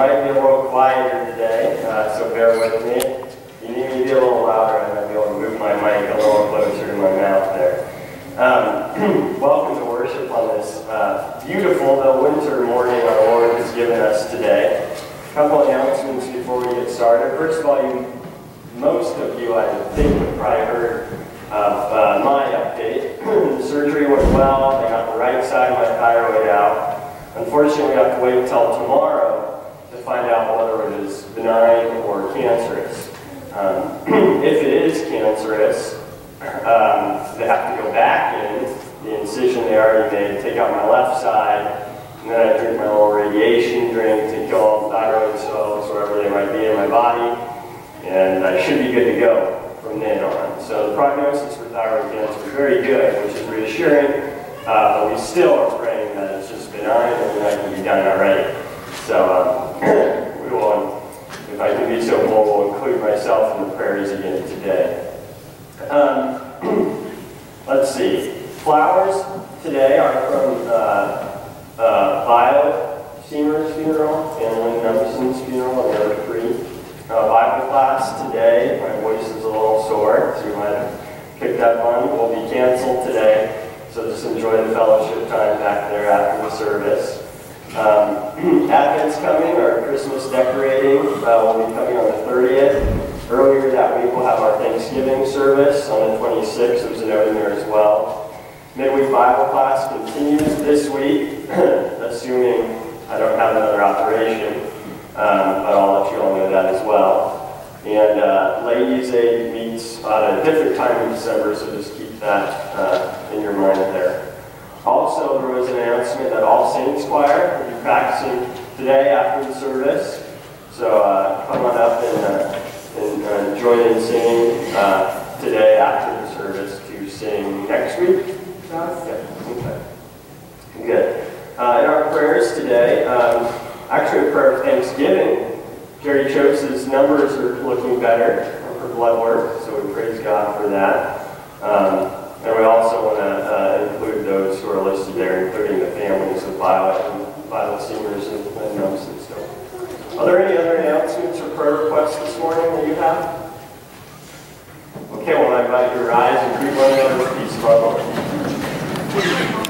might be a little quieter today, uh, so bear with me. You need me to be a little louder, I might be able to move my mic a little closer to my mouth there. Um, welcome to worship on this uh, beautiful, winter morning our Lord has given us today. A couple announcements before we get started. First of all, you, most of you, I think, have probably heard of uh, my update. surgery went well. I got the right side of my thyroid out. Unfortunately, we have to wait until tomorrow find out whether it is benign or cancerous. Um, if it is cancerous, um, they have to go back in, the incision they already made, take out my left side, and then I drink my little radiation drink to kill all the thyroid cells, wherever they might be in my body, and I should be good to go from then on. So the prognosis for thyroid cancer is very good, which is reassuring, uh, but we still are praying that it's just benign and that can be done already. So um, we will, if I can be so bold, will include myself in the prayers again today. Um, let's see. Flowers today are from uh, uh, Seymour's funeral and Lynn Emerson's funeral, and there are three. Uh, Bible class today, my voice is a little sore, so you might have picked up on, will be canceled today. So just enjoy the fellowship time back there after the service. Um, Advent's coming, our Christmas decorating uh, will be coming on the 30th. Earlier that week, we'll have our Thanksgiving service on the 26th. There's a note in there as well. Midweek Bible class continues this week, assuming I don't have another operation, um, but I'll let you all know that as well. And uh, Ladies Aid meets at a different time in December, so just keep that uh, in your mind there. Also, there was an announcement that All Saints Choir will be practicing today after the service. So uh, come on up and uh, and uh, join in singing uh, today after the service to sing next week. Yeah, okay. Good. Uh, in our prayers today, um, actually a prayer of thanksgiving, Jerry Choate's numbers are looking better for blood work, so we praise God for that. Um, and we also want to uh, include those who are listed there, including the families of Violet and Violet Seniors and, and and stuff. Are there any other announcements or prayer requests this morning that you have? Okay, well, I invite you to rise and greet one another with peace of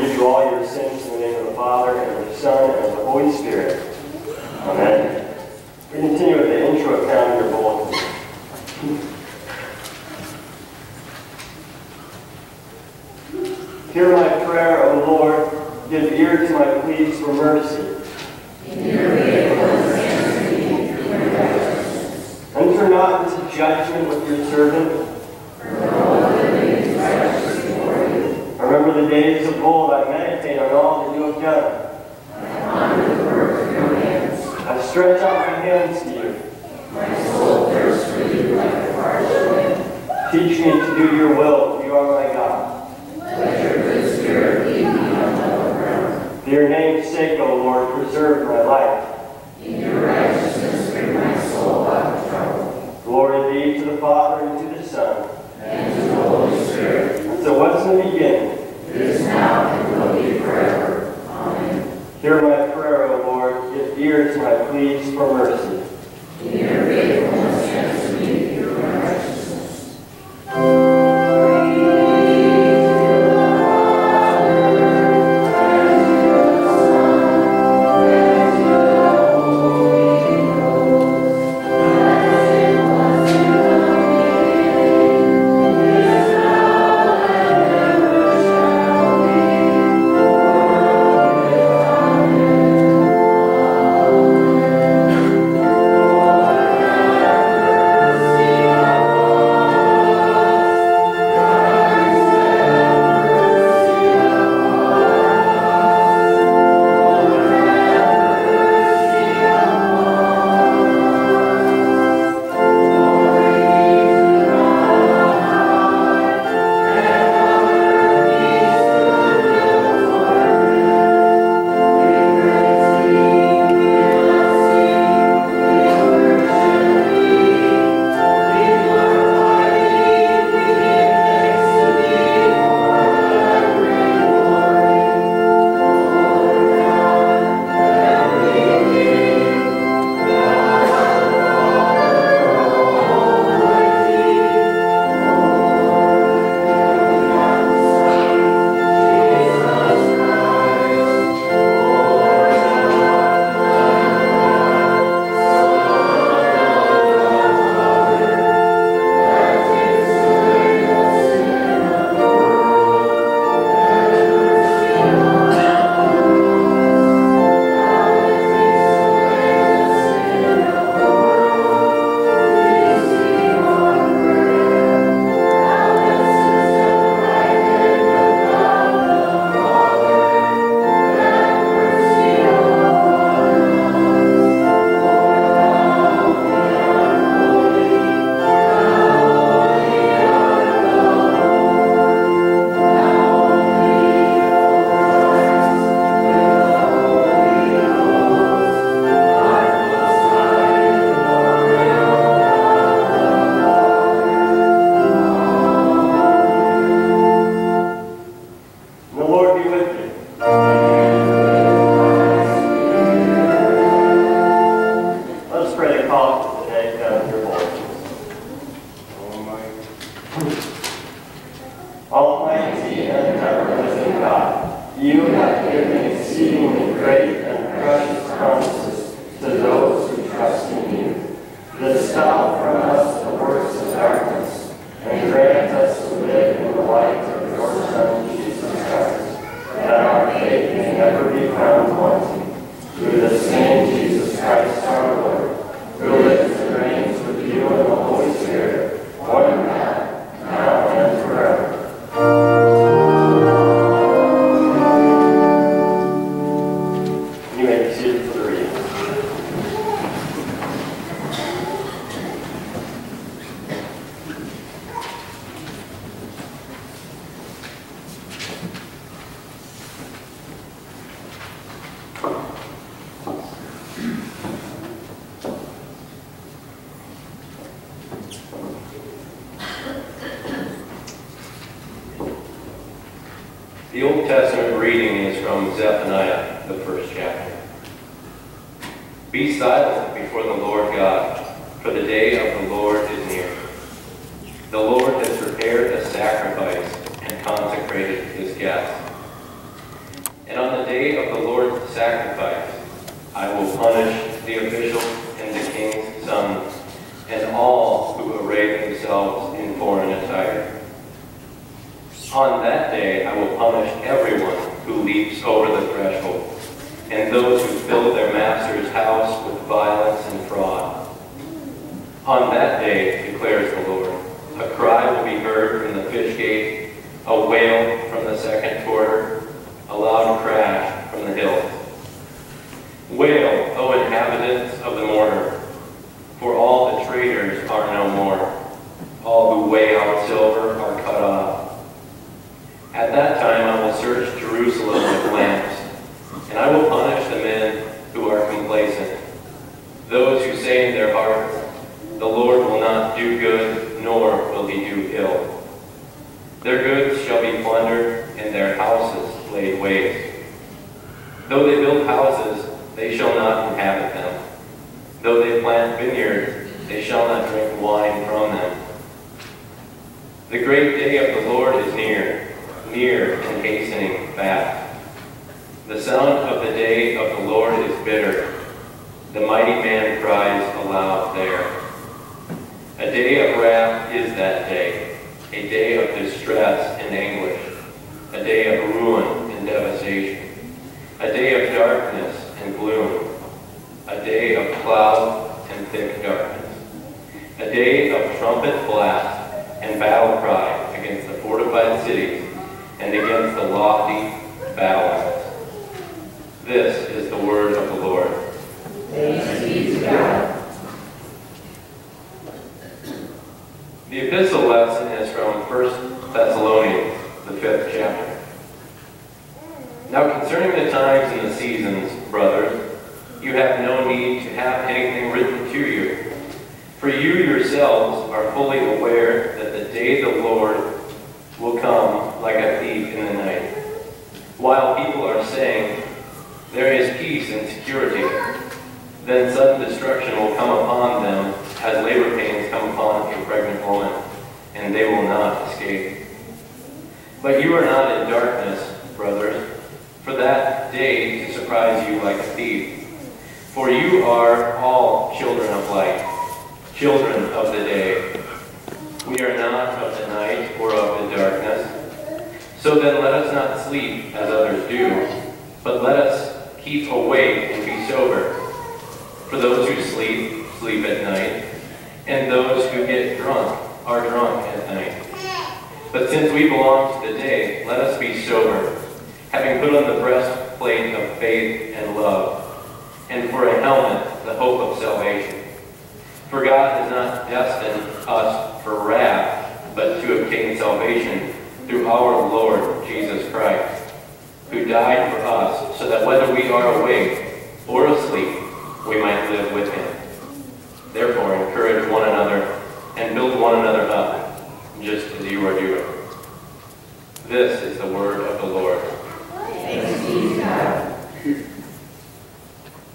forgive you all your sins in the name of the Father, and of the Son, and of the Holy Spirit. Amen. We continue with the intro account of your bulletin. Hear my prayer, O Lord. Give ear to my pleas for mercy. Enter not into judgment with your servant. I remember the days of old. I meditate on all that you have done. I stretch out my hands to you. My soul thirsts for you like a parched Teach me to do your will, you are my God. For your name's sake, O Lord, preserve my life. In your righteousness, bring my soul out of trouble. Glory be to the Father, and to the Son, and to the Holy Spirit. So was in the beginning. It is now, and will be forever. Amen. Hear my prayer, O Lord. Give ear to my pleas for mercy. themselves in foreign attire. On that day I will punish everyone who leaps over the threshold, and those who fill their master's house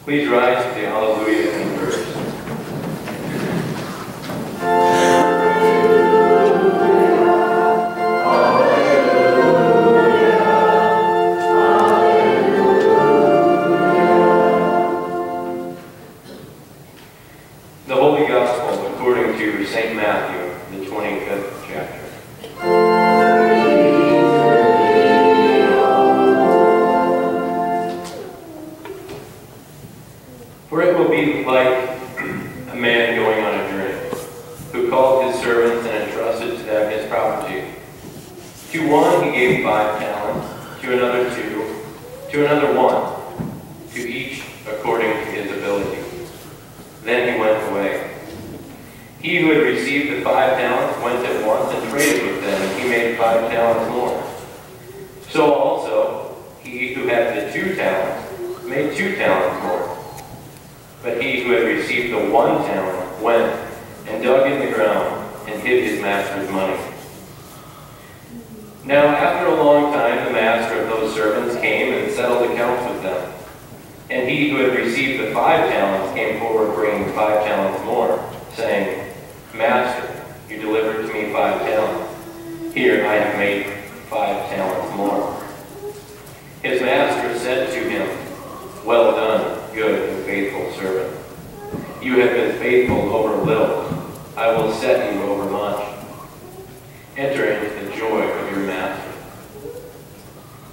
Please rise to the Hallelujah.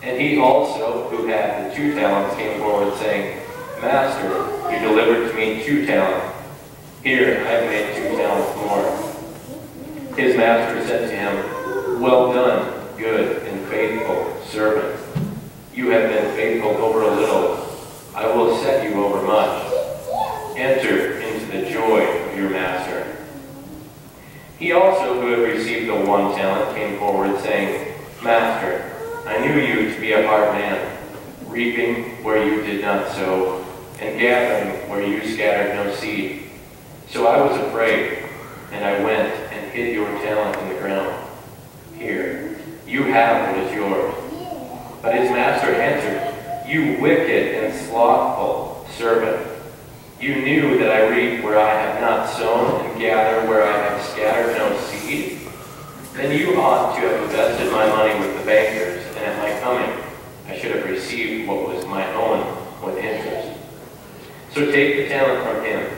And he also, who had the two talents, came forward, saying, Master, you delivered to me two talents. Here I have made two talents more. His master said to him, Well done, good and faithful servant. You have been faithful over a little. I will set you over much. Enter into the joy of your master. He also, who had received the one talent, came forward, saying, Master, I knew you to be a hard man, reaping where you did not sow, and gathering where you scattered no seed. So I was afraid, and I went and hid your talent in the ground. Here, you have what is yours. But his master answered, You wicked and slothful servant. You knew that I reap where I have not sown, and gather where I have scattered no seed. Then you ought to have invested my money with the bankers, coming I should have received what was my own with interest. So take the talent from him,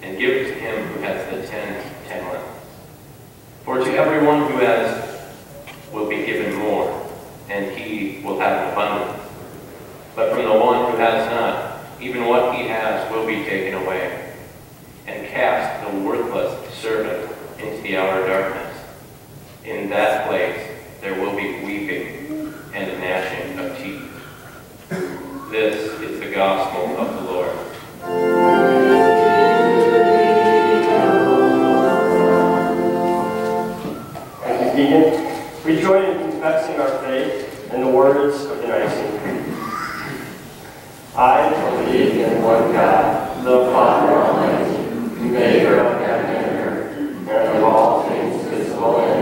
and give it to him who has the ten talents. For to everyone who has will be given more, and he will have an abundance. But from the one who has not, even what he has will be taken away. And cast the worthless servant into the outer darkness. In that place there will be weeping and gnashing of teeth. This is the gospel of the Lord. We join in confessing our faith in the words of the Nicene Creed. I believe in one God, the Father Almighty, maker of heaven and earth, and of all things visible and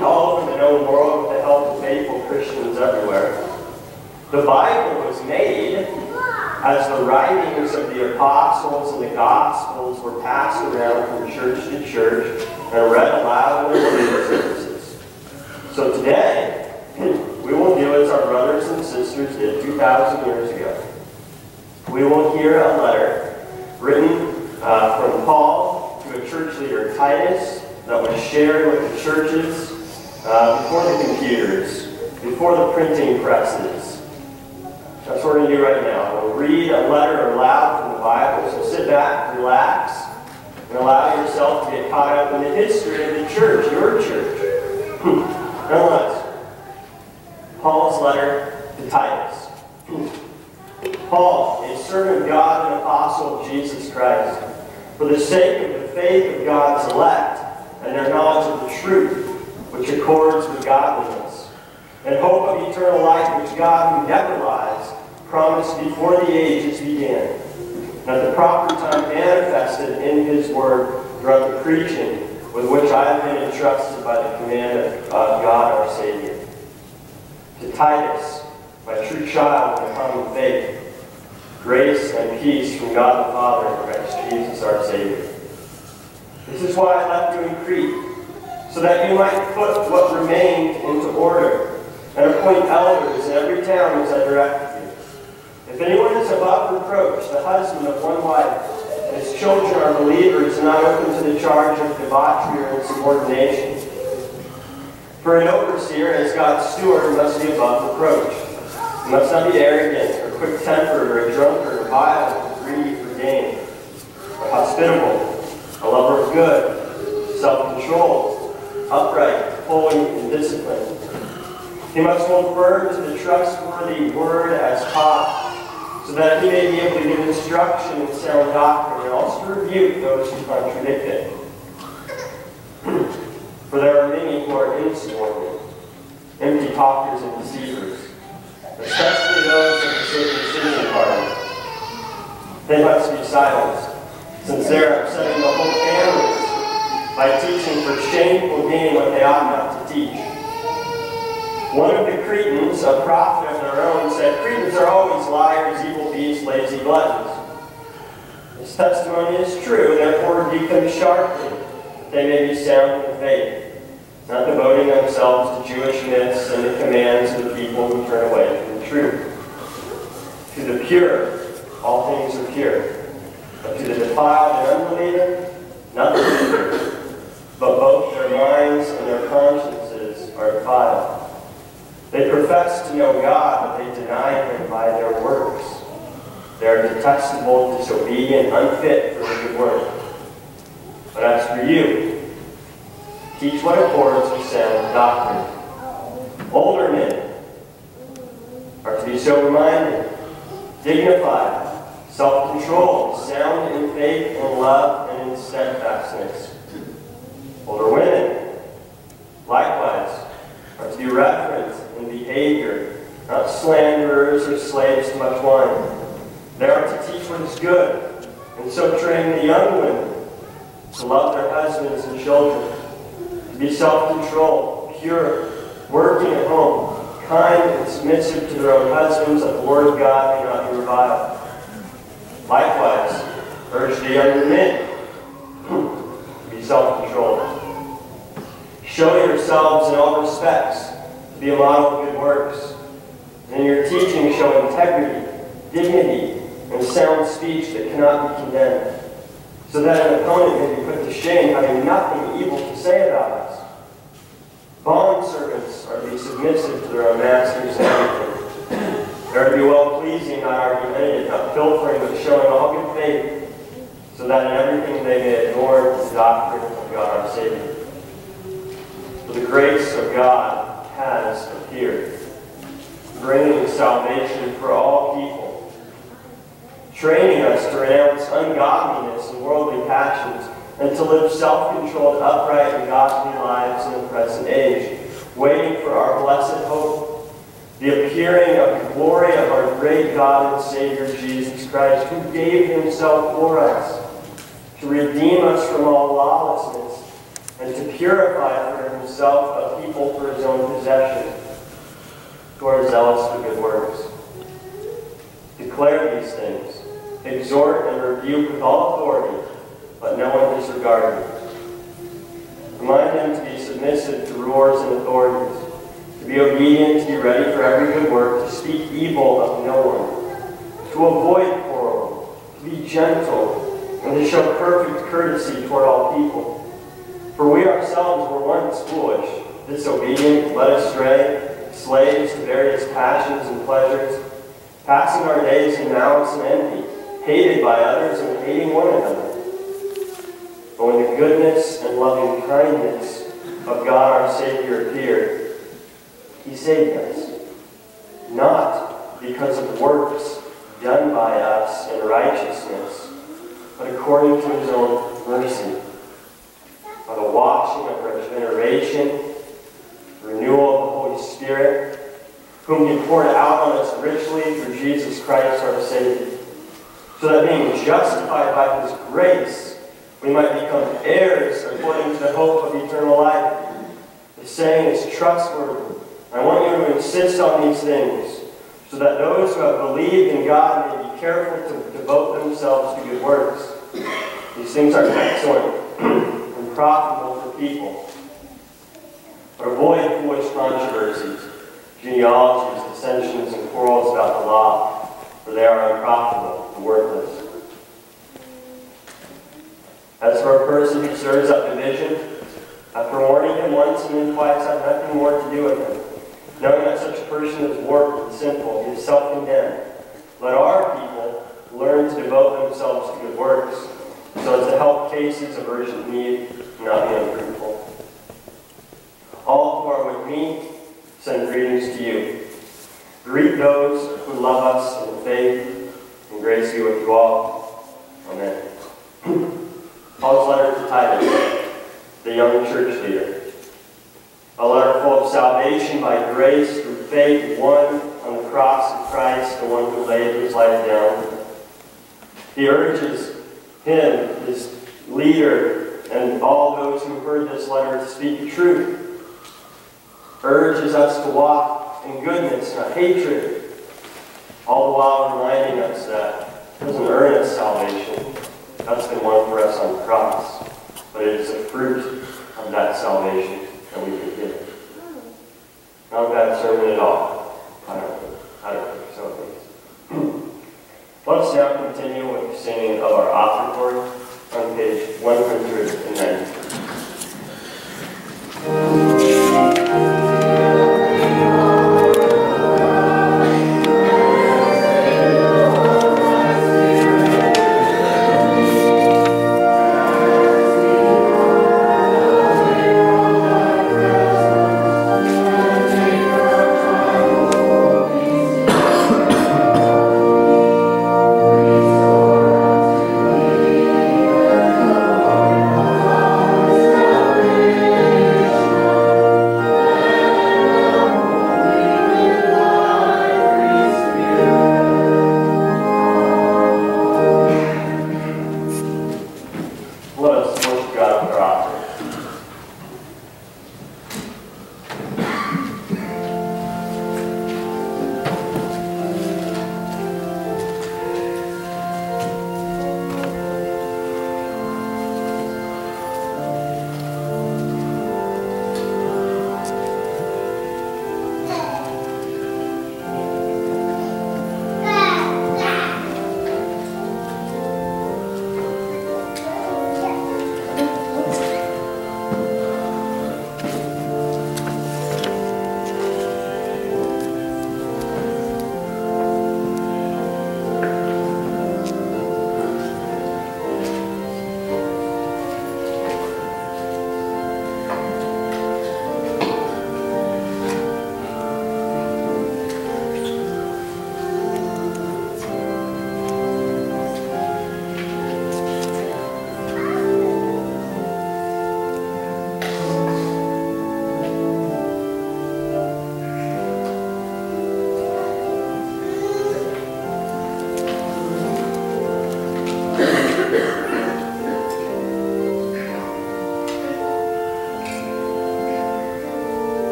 churches all over the known world with the help of faithful Christians everywhere. The Bible was made as the writings of the apostles and the gospels were passed around from church to church and read aloud in the services. So today, we will do as our brothers and sisters did 2,000 years ago. We will hear a letter written uh, from Paul to a church leader, Titus, that was shared with the churches uh, before the computers, before the printing presses. That's what we're going to do right now. We'll read a letter aloud from the Bible, so sit back, relax, and allow yourself to get caught up in the history of the church, your church. Nonetheless, Paul's letter to Titus. Paul, a servant of God and apostle of Jesus Christ, for the sake of the faith of God's elect and their knowledge of the truth, which accords with godliness, and hope of eternal life which God, who never lies, promised before the ages began, at the proper time manifested in his word throughout the preaching with which I have been entrusted by the command of God our Savior. To Titus, my true child in the common faith, grace and peace from God the Father and Christ Jesus our Savior. This is why I left you in Crete, so that you might put what remained into order, and appoint elders in every town as I directed you. If anyone is above reproach, the husband of one wife, and his children are believers and not open to the charge of debauchery or insubordination. For an overseer, as God's steward, must be above reproach. He must not be arrogant, or quick-tempered, or a drunkard, or violent, or greedy for gain, but hospitable, a lover of good, self-controlled, upright, holy, and disciplined. He must hold firm to the trustworthy word as taught, so that he may be able to give instruction in sound doctrine and also rebuke those who contradict it. For there are many who are insubordinate, empty talkers and deceivers, especially those of the circumcision party. They must be silenced, since they are upsetting the whole families by teaching for shameful gain what they ought not to teach. One of the Cretans, a prophet of their own, said, Cretans are always liars, evil beasts, lazy gluttons. This testimony is true, therefore rebuke them sharply, they may be sound in faith, not devoting themselves to Jewish myths and the commands of the people who turn away from the truth. To the pure, all things are pure, but to the defiled and unbelieving, nothing is pure. But both their minds and their consciences are defiled. They profess to know God, but they deny Him by their works. They are detestable, disobedient, unfit for the good work. But as for you, teach what accords with sound doctrine. Older men are to be sober-minded, dignified, self-controlled, sound in faith and love and in steadfastness. Older women, likewise, are to be reverent in behavior, not slanderers or slaves to much wine. They are to teach what is good, and so train the young women to love their husbands and children, to be self-controlled, pure, working at home, kind and submissive to their own husbands, that the word of God may not be reviled. Likewise, urge the younger men to be self-controlled. Show yourselves in all respects to be a model of good works. And in your teaching, show integrity, dignity, and sound speech that cannot be condemned. so that an opponent may be put to shame, having nothing evil to say about us. Bond servants are to be submissive to their own masters and everything. They are to be well pleasing, not argumentative, not pilfering, but showing all good faith, so that in everything they may adorn the doctrine of God our Savior. For the grace of God has appeared, bringing salvation for all people, training us to renounce ungodliness and worldly passions, and to live self-controlled, upright, and godly lives in the present age, waiting for our blessed hope, the appearing of the glory of our great God and Savior Jesus Christ, who gave himself for us to redeem us from all lawlessness and to purify for himself a people for his own possession, who are zealous for good works. Declare these things, exhort and rebuke with all authority, let no one disregard you. Remind them to be submissive to rulers and authorities, to be obedient, to be ready for every good work, to speak evil of no one, to avoid quarreling, to be gentle, and to show perfect courtesy toward all people. For we ourselves were once foolish, disobedient, led astray, slaves to various passions and pleasures, passing our days in malice and envy, hated by others and hating one another. But when the goodness and loving kindness of God our Savior appeared, He saved us, not because of works done by us in righteousness, but according to His own mercy, by the washing of regeneration, renewal of the Holy Spirit, whom He poured out on us richly through Jesus Christ our Savior, so that being justified by His grace, we might become heirs according to the hope of eternal life. The saying is trustworthy. I want you to insist on these things, so that those who have believed in God may be careful to devote themselves to good works. These things are excellent profitable for people. But avoid foolish controversies, genealogies, dissensions, and quarrels about the law, for they are unprofitable and worthless. As for a person who stirs up division, after warning him once and then twice, have nothing more to do with him. Knowing that such a person is warped and sinful, he is self-condemned. Let our people learn to devote themselves to good works, so as to help cases of urgent need not be unfruitful. All who are with me send greetings to you. Greet those who love us in faith, and grace be with you all. Amen. Paul's letter to Titus, the young church leader. A letter full of salvation by grace through faith, one on the cross of Christ, the one who laid his life down. He urges him, his leader, and all those who heard this letter to speak the truth. Urges us to walk in goodness, not hatred, all the while reminding us that it doesn't earn us salvation. That's been won for us on the cross. But it is a fruit of that salvation that we can get. Not a bad sermon at all. I don't. I don't think so at least. Let us now continue with the singing of our offertory on page 193.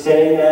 Say that.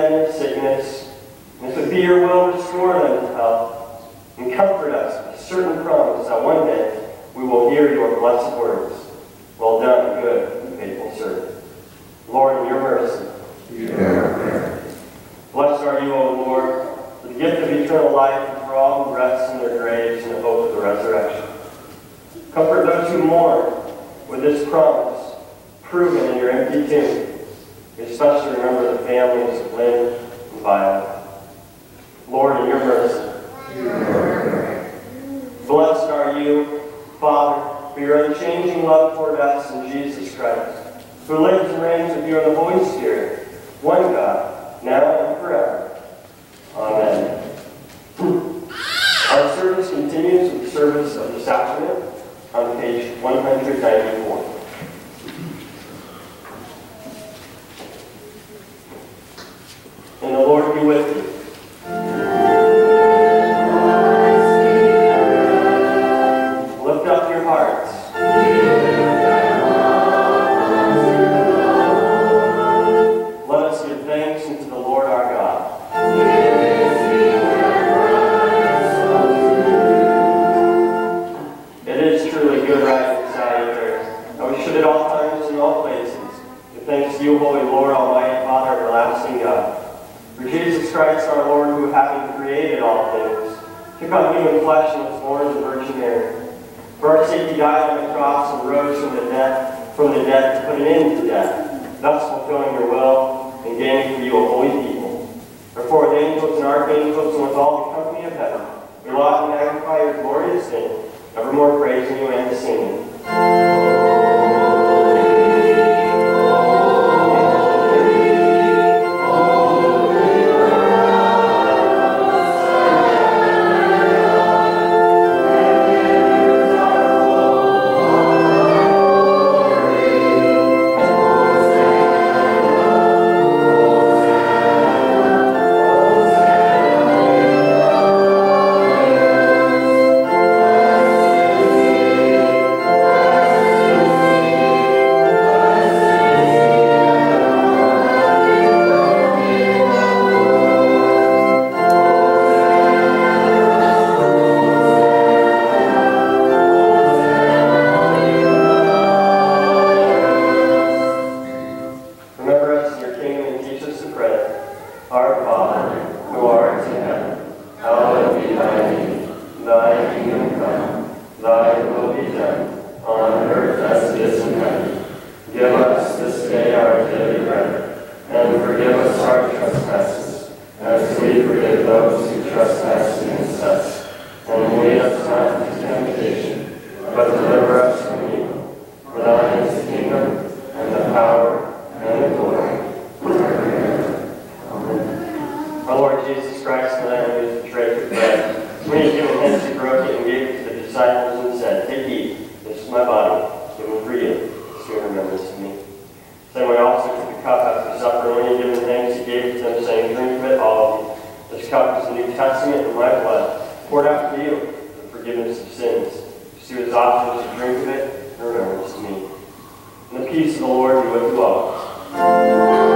all things, took on human flesh and was born of the Virgin Mary. For our sake, he died on the cross and rose from the dead, from the dead to put an end to death, thus fulfilling your will and gaining for you a holy people. Therefore, with angels and archangels and with all the company of heaven, we laud and magnify your glorious name, evermore praising you and singing. Our Lord Jesus Christ and I are the treasured bread. When he had given hence, he broke it and gave it to the disciples and said, Take, eat, this is my body, given for you. This you remembrance of me. Then we also took the cup after supper, when he had given thanks, he gave it to them, saying, Drink of it, all of you. This cup is the New Testament in my blood, poured out for you, for the forgiveness of sins. See what is offered to drink of it, in remembrance of me. And the peace of the Lord be with you all.